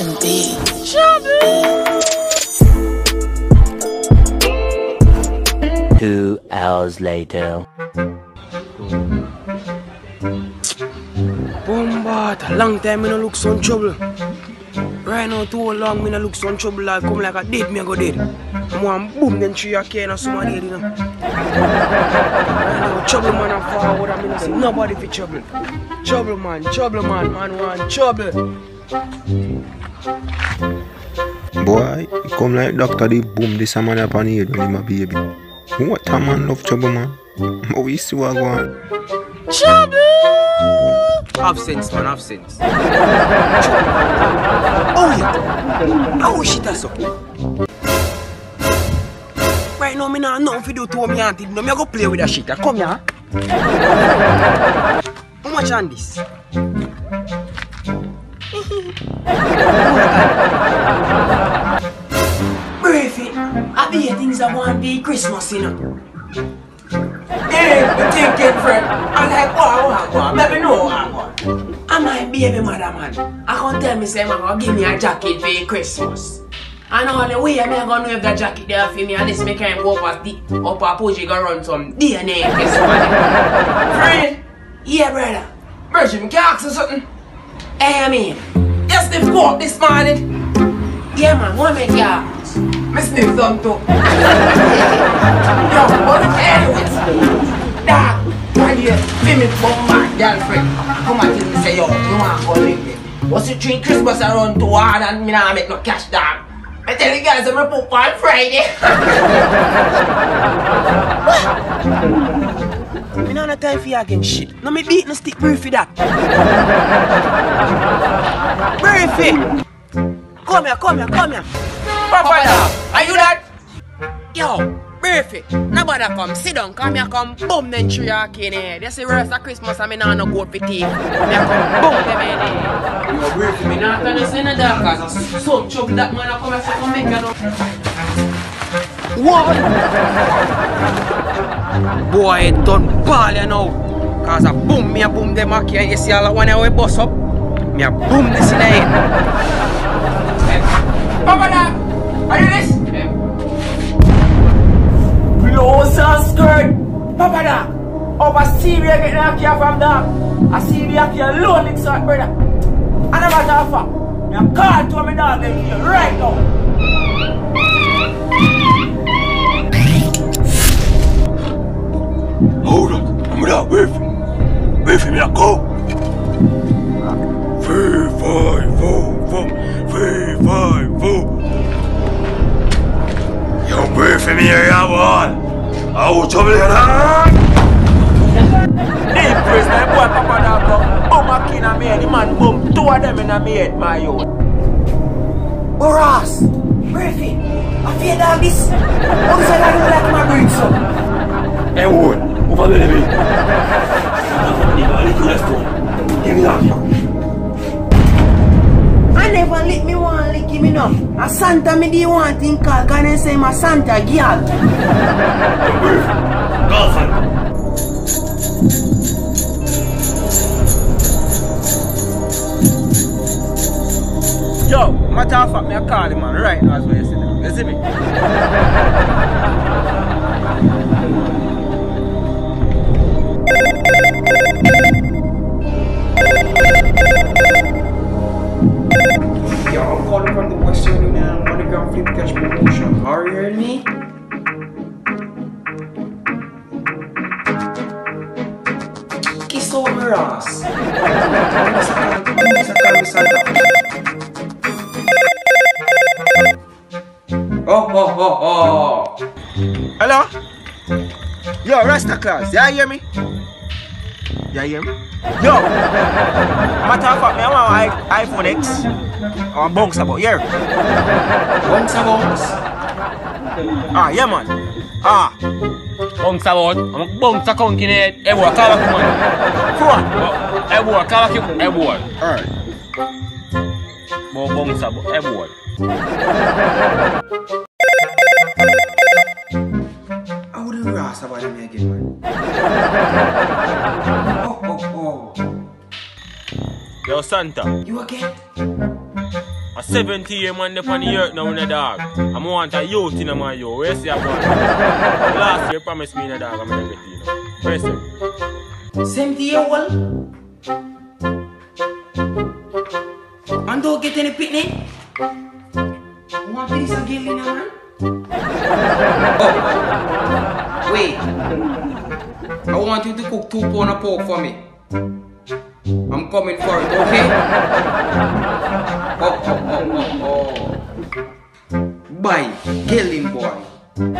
Nation B. Two hours later. Bombat, long time me no look some trouble. Right now, too long me no look some trouble. Like come like a dead me go dead. I'm one boom then tree a cane and some dead, you know. Right now, trouble man a forward and me no see nobody for trouble. Trouble man, trouble man, man want trouble. Boy, you come like doctor the boom this a man up on head when him a baby. What a man love trouble man. But we see what go on. Have sense, man, have sense. oh, yeah. Oh, shit, that's up. Right now, me nah nothing to do to me auntie. No, me a go play with that shit. Come here. How much on this? Briefy, I be here things I want to be Christmas, you know. Hey, you thinking, friend? I'm like, oh, what, what, what? Let me know what, what. I'm my baby mother, man. I can't tell me, say, man, gonna give me a jacket for Christmas. And all the way, I'm gonna if that jacket there for me, and this can go up a, the, up a push, go run some DNA test. Friend? Yeah, brother. Virgin, can I ask you something? Hey, I mean, you sniff coke this morning? Yeah, man, what make you ask? Me sniff some too. Yo, but anyways, dog, why you me bum my girlfriend? Come and tell me say yo, you want go live me. What's the three Christmas around too hard and me nah make no cash dog. I tell you guys I'm gonna put on Friday. me nah no time for you again shit. No me beat no stick brief for that. Briefy! Come here, come here, come here. Papa, da, are you that? Yo, Briefy, nobody come, sit down, come here, come boom then tree your cane eh? head. You see rest of Christmas and me nah no go for tea. Me a come boom them in head. Yo, Briefy, me turn this in the dark cause some trouble that man come and say come make you know. What? Boy, it done ball you know. Cause a boom, me a boom them a here. You see all the one we bust up? Me a boom this in the head. Papa da! Are you this? Blows her skirt! Papa da! Up Syria getting a here from there. A Syria here alone it's hot brother. And a matter of fact, me a call to me dog them here right now. Hold up, I'm not with him. With him, I go. Three, five, four, four, three, five, four. Yo, brief him here. I will trouble you now. Deep praise my boy Papa go boom a kin a me head, the man boom two of them in me head, my own. Boras! Briefy! I fear dog this! How does I like my brain so? Hey, wood, over there, baby. Give me that, yo. I never lick me one lick him enough. A Santa me the one thing call can I say my Santa girl. Yo, matter of fact, me a call him man right now as well you see. You see me? Oh, oh, oh, oh. Hello? Yo, Rasta Claus, you hear me? You hear me? Yo! Matter of fact, me I want iPhone X. I want bounce about, here. Bounce about? Ah, yeah, man. Ah. Bounce about, I'm bounce a conk in head. Boy, call back man. For what? Hey boy, call back Hey boy. Alright. Boy, bounce about. Hey boy. I wouldn't rasta about me again, man. Oh, oh, oh. Yo, Santa. You again? A 70 year man up on the earth now in a dog. I'm want a youth in my yo. Where see I want? Last year promised me in a dog. I'm gonna get you know. Where's it? 70 year old. Man don't get any picnic. Want piece of girl in a man? Oh. Wait. I want you to cook two pound of pork for me. I'm coming for it, okay? Oh, oh, oh, oh, oh. Bye, Gilling boy. You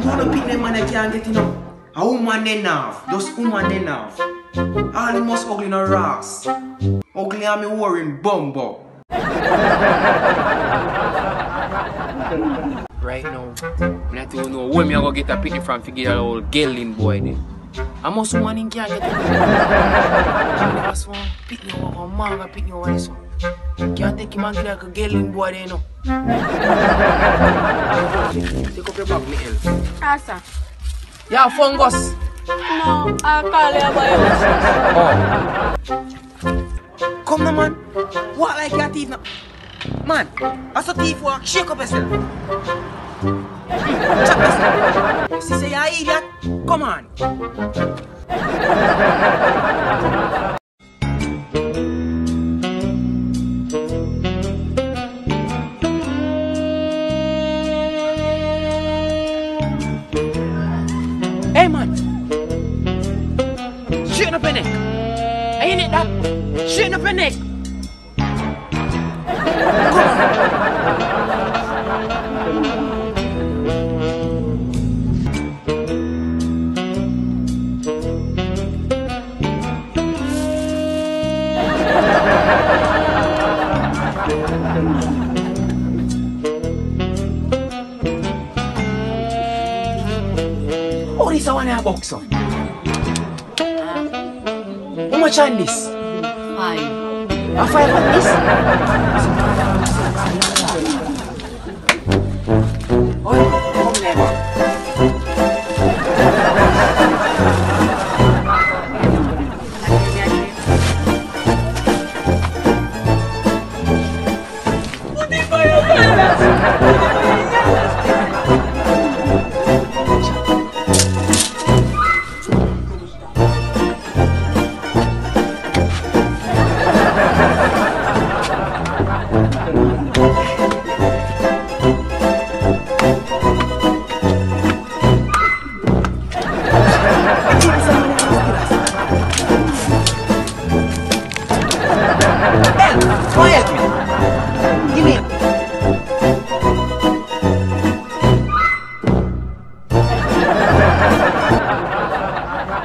wanna pick them man that can't get enough. A woman they now, just woman they now. All the most ugly no rocks. Ugly and me worrying bumbo. right now, when I don't know where me I go get a picnic from to get a old Gilling boy there. I must one in can't get it. I must one picnic over a manga picnic over this one. Can't take him and get like a Gilling boy there, you know. Take up your bag, me help. Asa. Yeah, fungus. No, you about Oh. Come man. What like your thief now? Man, as a thief walk, shake up yourself. Chop yourself. See, say you're idiot? Come on. It? Straighten up neck. Oh, this one a box of. How much on this? Rafael. a isso? Me.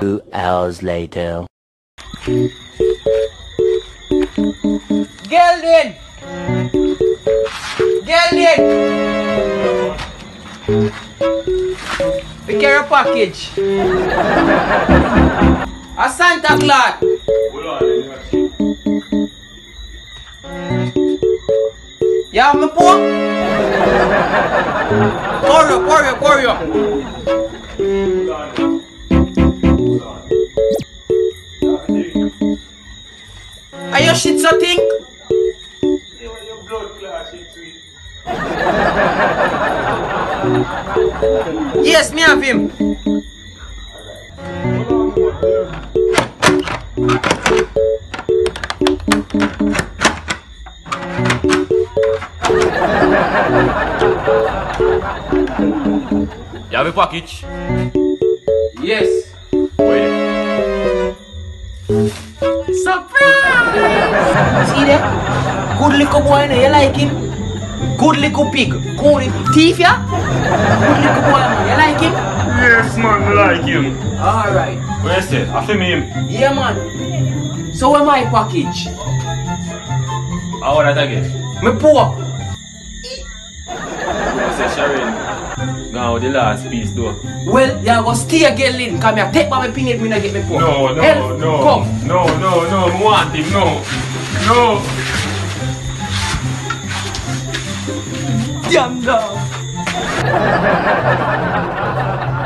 Two hours later. Geldin! Geldin! We carry a package. A Santa Claus. You have me pork? Hurry up, hurry up, hurry up. Are your shit so think? Yes, me have him. Package? Yes. Wait. Surprise! See that? Good little boy, no? you like him? Good little pig. Good thief, yeah? Good little boy, man. You like him? Yes, man, I like him. Alright. Where's it? I feel him. Yeah, man. So where my package? How that again? Me pork. You say Sharon. Now the last piece though. Well, you go stay again, Lynn. Come here. Take my peanut when I get me pork. No, no, Help. no. Come. No, no, no. I want him. No. No. Damn dog.